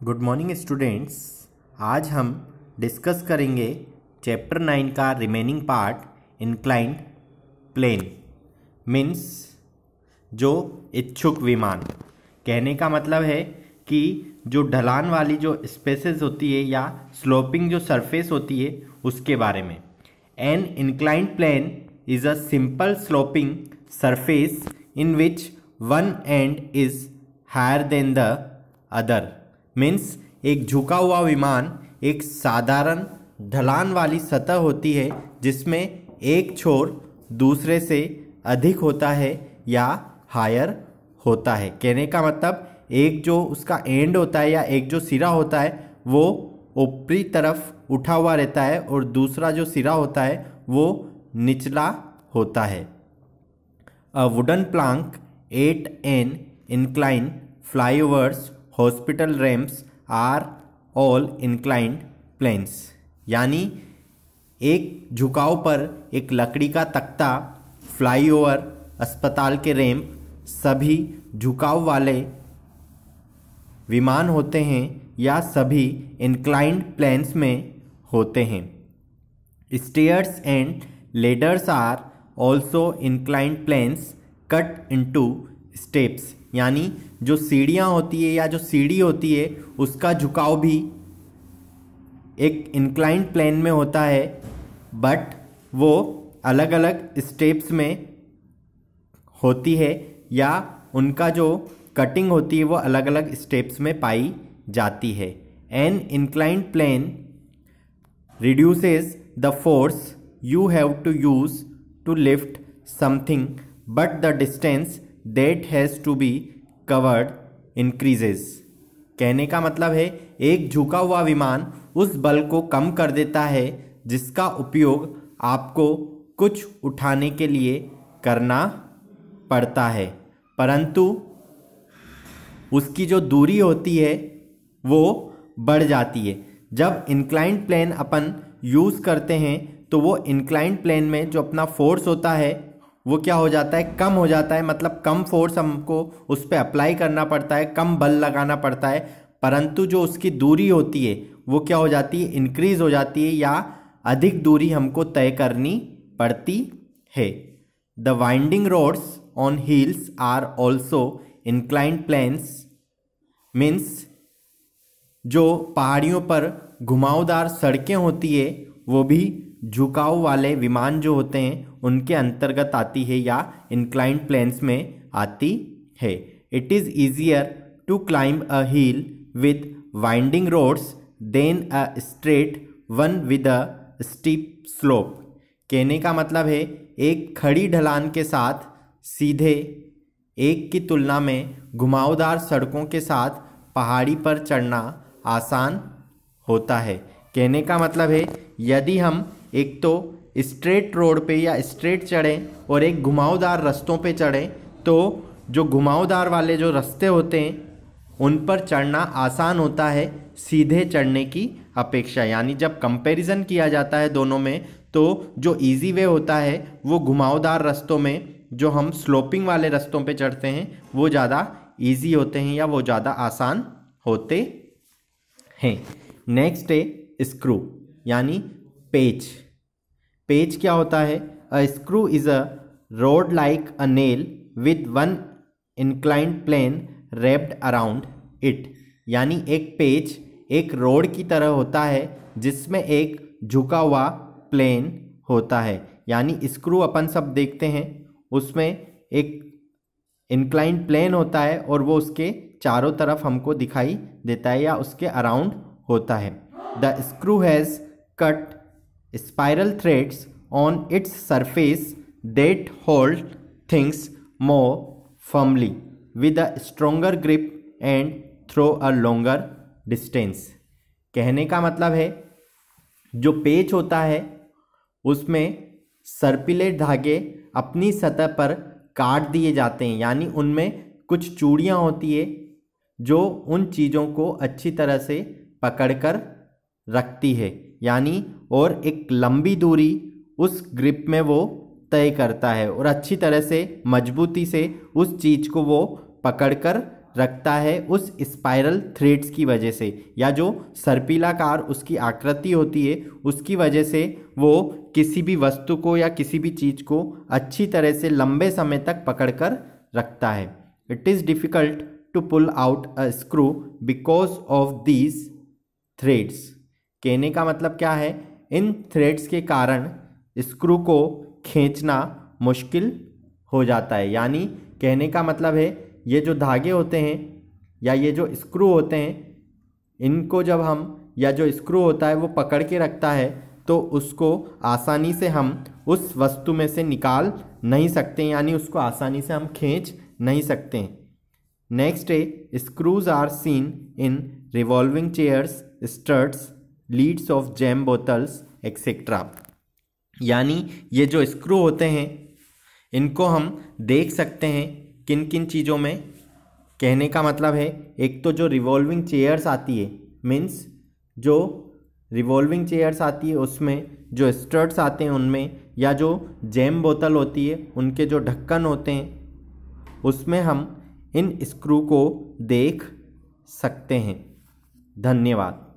Good morning students आज हम discuss करेंगे चैप्टर नाइन का remaining part inclined plane means जो इच्छुक विमान। कहने का मतलब है कि जो ढलान वाली जो स्पेसेस होती है या स्लोपिंग जो सरफेस होती है, उसके बारे में। An inclined plane is a simple sloping surface in which one end is higher than the other means एक झुका हुआ विमान, एक साधारण ढलान वाली सतह होती है, जिसमें एक छोर दूसरे से अधिक होता है या हायर होता है। कहने का मतलब एक जो उसका एंड होता है या एक जो सिरा होता है, वो ऊपरी तरफ़ उठा हुआ रहता है और दूसरा जो सिरा होता है, वो निचला होता है। A wooden plank at an inclined flyovers hospital ramps are all inclined planes, यानी एक झुकाव पर एक लकड़ी का तख्ता, फ्लाईओवर, अस्पताल के रैंप सभी झुकाव वाले विमान होते हैं या सभी इंक्लाइंड प्लेन्स में होते हैं। Stairs and ladders are also inclined planes cut into steps. यानी जो सीढ़ियाँ होती है या जो सीढ़ी होती है, उसका झुकाव भी एक इंक्लाइंड प्लेन में होता है बट वो अलग अलग स्टेप्स में होती है या उनका जो कटिंग होती है, वो अलग अलग स्टेप्स में पाई जाती है। An inclined plane reduces the force you have to use to lift something but the distance that has to be covered increases कहने का मतलब है, एक झुका हुआ विमान उस बल को कम कर देता है, जिसका उपयोग आपको कुछ उठाने के लिए करना पड़ता है। परंतु उसकी जो दूरी होती है, वो बढ़ जाती है। जब इंक्लाइंड प्लेन अपन यूज़ करते हैं तो वो इंक्लाइंड प्लेन में जो अपना फोर्स होता है वो क्या हो जाता है? कम हो जाता है। मतलब कम फोर्स हमको उस पर अप्लाई करना पड़ता है, कम बल लगाना पड़ता है। परंतु जो उसकी दूरी होती है, वो क्या हो जाती है? इंक्रीज हो जाती है या अधिक दूरी हमको तय करनी पड़ती है। The winding roads on hills are also inclined planes means जो पहाड़ियों पर घुमावदार सड़कें होती है, वो भी झुकाव वाले विमान जो होते हैं, उनके अंतर्गत आती है या इंक्लाइंड प्लेन्स में आती है। It is easier to climb a hill with winding roads than a straight one with a steep slope कहने का मतलब है, एक खड़ी ढलान के साथ सीधे, एक की तुलना में घुमावदार सड़कों के साथ पहाड़ी पर चढ़ना आसान होता है। कहने का मतलब है, यदि हम एक तो स्ट्रेट रोड पे या स्ट्रेट चढ़ें और एक घुमावदार रस्तों पे चढ़ें तो जो घुमावदार वाले जो रास्ते होते हैं, उन पर चढ़ना आसान होता है सीधे चढ़ने की अपेक्षा। यानी जब कंपैरिजन किया जाता है दोनों में तो जो इजी वे होता है, वो घुमावदार रस्तों में, जो हम स्लोपिंग वाले रस्तों पे चढ़ते हैं, वो ज़्यादा इजी होते हैं या वो ज़्यादा आसान होते हैं। नेक्स्ट है स्क्रू यानी पेच पेच क्या होता है? A screw is a rod like a nail with one inclined plane wrapped around it यानी एक पेच एक रोड की तरह होता है, जिसमें एक झुका हुआ प्लेन होता है। यानी स्क्रू अपन सब देखते हैं, उसमें एक इंक्लाइंड प्लेन होता है और वो उसके चारों तरफ़ हमको दिखाई देता है या उसके अराउंड होता है। The screw has cut spiral threads on its surface that hold things more firmly with a stronger grip and throw a longer distance कहने का मतलब है जो पेच होता है उसमें सर्पिलेट धागे अपनी सतह पर काट दिए जाते हैं यानी उनमें कुछ चूड़ियाँ होती है जो उन चीज़ों को अच्छी तरह से पकड़कर रखती है यानी और एक लंबी दूरी उस ग्रिप में वो तय करता है और अच्छी तरह से, मजबूती से उस चीज़ को वो पकड़कर रखता है उस स्पाइरल थ्रेड्स की वजह से। या जो सर्पिलाकार उसकी आकृति होती है, उसकी वजह से वो किसी भी वस्तु को या किसी भी चीज़ को अच्छी तरह से लंबे समय तक पकड़कर रखता है। It is difficult to pull out a screw because of these threads कहने का मतलब क्या है? इन थ्रेड्स के कारण स्क्रू को खींचना मुश्किल हो जाता है। यानी कहने का मतलब है, ये जो धागे होते हैं या ये जो स्क्रू होते हैं, इनको जब हम या जो स्क्रू होता है वो पकड़ के रखता है तो उसको आसानी से हम उस वस्तु में से निकाल नहीं सकते यानी उसको आसानी से हम खींच नहीं सकते नेक्स्ट है screws are seen in revolving chairs struts lids of jam bottles etcetera यानी ये जो स्क्रू होते हैं, इनको हम देख सकते हैं किन किन चीज़ों में। कहने का मतलब है, एक तो जो रिवॉल्विंग चेयर्स आती है मीन्स जो रिवॉल्विंग चेयर्स आती है, उसमें जो स्टर्ट्स आते हैं उनमें, या जो जैम बोतल होती है, उनके जो ढक्कन होते हैं, उसमें हम इन स्क्रू को देख सकते हैं। धन्यवाद।